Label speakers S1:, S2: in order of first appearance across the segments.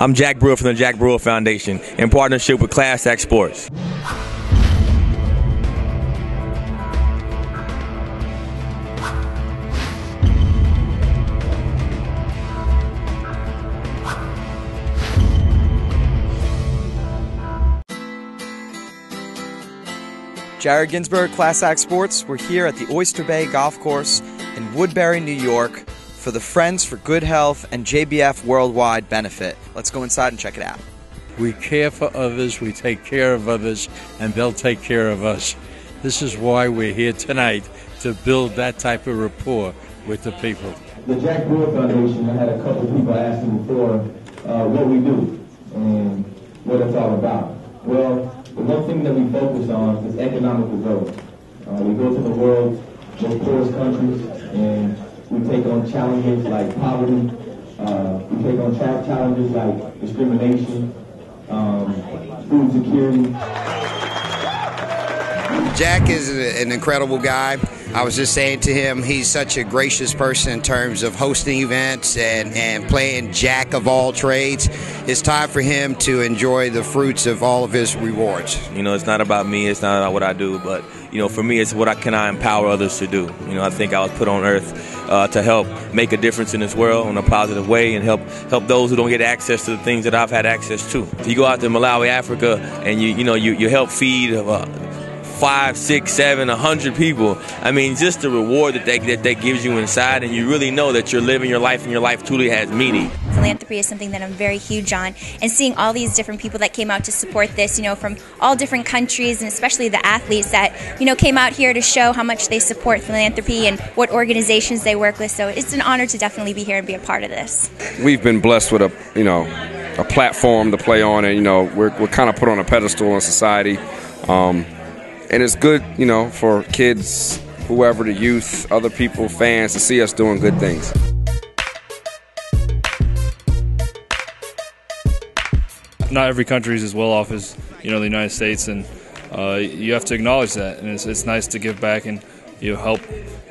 S1: I'm Jack Brewer from the Jack Brewer Foundation in partnership with Class Act Sports.
S2: Jared Ginsberg, Class Act Sports. We're here at the Oyster Bay Golf Course in Woodbury, New York for the Friends for Good Health and JBF Worldwide benefit. Let's go inside and check it out.
S3: We care for others, we take care of others, and they'll take care of us. This is why we're here tonight to build that type of rapport with the people.
S4: The Jack Brewer Foundation, I had a couple of people asking before uh, what we do and what it's all about. Well, the one thing that we focus on is economic growth. Uh, we go to the world's most poorest countries and we take on challenges like poverty. Uh, we take on tra- challenges like discrimination, um, food security.
S5: Jack is an incredible guy. I was just saying to him, he's such a gracious person in terms of hosting events and, and playing jack of all trades. It's time for him to enjoy the fruits of all of his rewards.
S1: You know, it's not about me, it's not about what I do, but, you know, for me, it's what I can I empower others to do. You know, I think I was put on earth uh, to help make a difference in this world in a positive way and help help those who don't get access to the things that I've had access to. If you go out to Malawi, Africa, and you, you know, you, you help feed uh, five, six, seven, a hundred people. I mean, just the reward that they, that that gives you inside, and you really know that you're living your life and your life truly has meaning.
S6: Philanthropy is something that I'm very huge on, and seeing all these different people that came out to support this, you know, from all different countries, and especially the athletes that you know came out here to show how much they support philanthropy and what organizations they work with. So it's an honor to definitely be here and be a part of this.
S7: We've been blessed with a you know a platform to play on, and you know we're we're kind of put on a pedestal in society. Um, and it's good, you know, for kids, whoever, the youth, other people, fans, to see us doing good things.
S8: Not every country is as well off as you know the United States, and uh, you have to acknowledge that. And it's, it's nice to give back and you know, help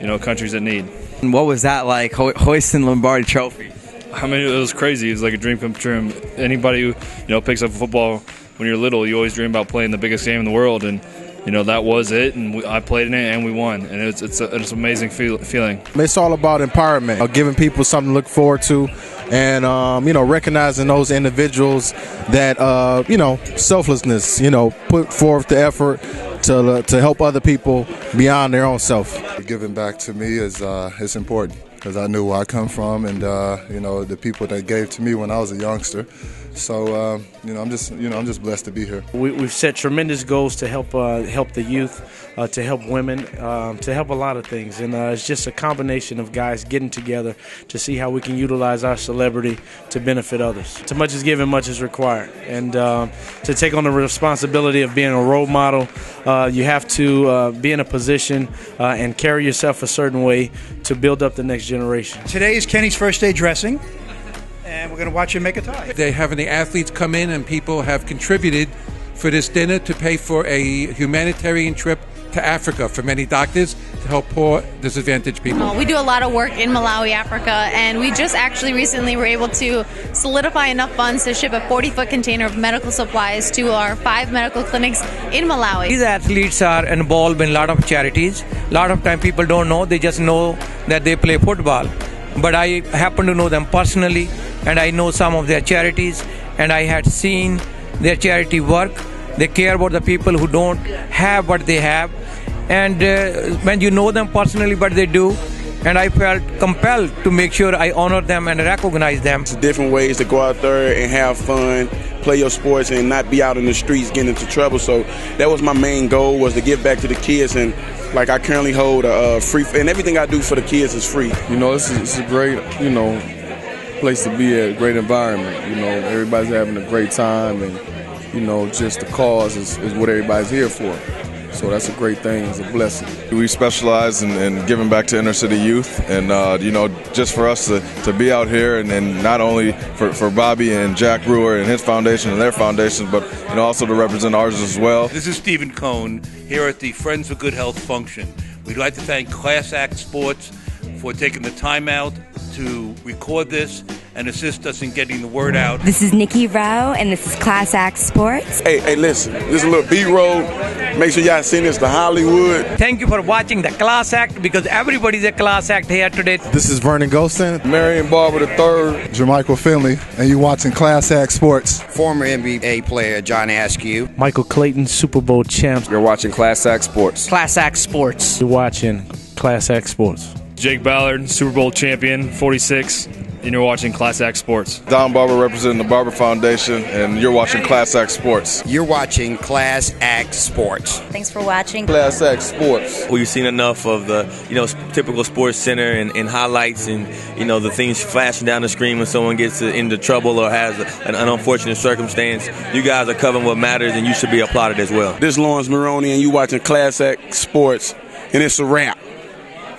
S8: you know countries that need.
S2: And what was that like, ho- hoisting Lombardi Trophy?
S8: I mean, it was crazy. It was like a dream come true. Anybody who you know picks up a football when you're little, you always dream about playing the biggest game in the world, and you know that was it, and we, I played in it and we won, and it's it's, a, it's an amazing feel, feeling.
S9: It's all about empowerment, uh, giving people something to look forward to, and um, you know recognizing those individuals that uh, you know selflessness, you know put forth the effort to uh, to help other people beyond their own self.
S10: Giving back to me is uh, it's important because I knew where I come from and uh, you know the people that gave to me when I was a youngster. So uh, you know I'm just you know I'm just blessed to be here.
S11: We, have set tremendous goals to help uh, help the youth, uh, to help women, um, to help a lot of things, and uh, it's just a combination of guys getting together to see how we can utilize our celebrity to benefit others. Too much is given, much is required, and um, to take on the responsibility of being a role model, uh, you have to be in a position and carry yourself a certain way to build up the next generation.
S12: Today is Kenny's first day dressing, and we're going to watch him make a tie.
S13: They're having the athletes come in, and people have contributed for this dinner to pay for a humanitarian trip to Africa for many doctors to help poor, disadvantaged people.
S14: Uh, we do a lot of work in Malawi, Africa, and we just actually recently were able to solidify enough funds to ship a 40 foot container of medical supplies to our five medical clinics in Malawi.
S15: These athletes are involved in a lot of charities. A lot of time people don't know, they just know that they play football. But I happen to know them personally, and I know some of their charities, and I had seen their charity work they care about the people who don't have what they have. And uh, when you know them personally, what they do, and I felt compelled to make sure I honor them and recognize them.
S16: It's different ways to go out there and have fun, play your sports, and not be out in the streets getting into trouble. So that was my main goal was to give back to the kids and. Like I currently hold a free, and everything I do for the kids is free.
S10: You know, it's, it's a great, you know, place to be at, great environment. You know, everybody's having a great time, and you know, just the cause is, is what everybody's here for. So that's a great thing. It's a blessing.
S17: We specialize in, in giving back to inner city youth, and uh, you know, just for us to, to be out here, and, and not only for, for Bobby and Jack Brewer and his foundation and their foundation, but you know, also to represent ours as well.
S18: This is Stephen Cohn here at the Friends for Good Health function. We'd like to thank Class Act Sports for taking the time out to record this and assist us in getting the word out.
S19: This is Nikki Rowe, and this is Class Act Sports.
S16: Hey, hey, listen, this is a little B-roll. Make sure y'all send this to Hollywood.
S15: Thank you for watching the Class Act because everybody's a Class Act here today.
S9: This is Vernon Gholston,
S16: Marion Barber III,
S9: Jermichael Finley, and you're watching Class Act Sports.
S5: Former NBA player John Askew.
S11: Michael Clayton, Super Bowl champs.
S7: You're watching Class Act Sports.
S2: Class Act Sports.
S11: You're watching Class Act Sports.
S8: Jake Ballard, Super Bowl champion, 46, and you're watching Class Act Sports.
S17: Don Barber representing the Barber Foundation, and you're watching Class Act Sports.
S5: You're watching Class Act Sports.
S6: Thanks for watching.
S16: Class Act Sports.
S1: We've seen enough of the, you know, typical sports center and, and highlights and, you know, the things flashing down the screen when someone gets into trouble or has an, an unfortunate circumstance. You guys are covering what matters and you should be applauded as well.
S16: This is Laurence Maroney, and you watching Class Act Sports, and it's a wrap.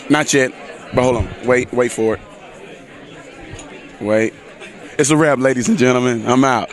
S16: Not yet, but hold on. Wait, wait for it. Wait. It's a wrap, ladies and gentlemen. I'm out.